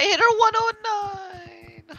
I hit her 109.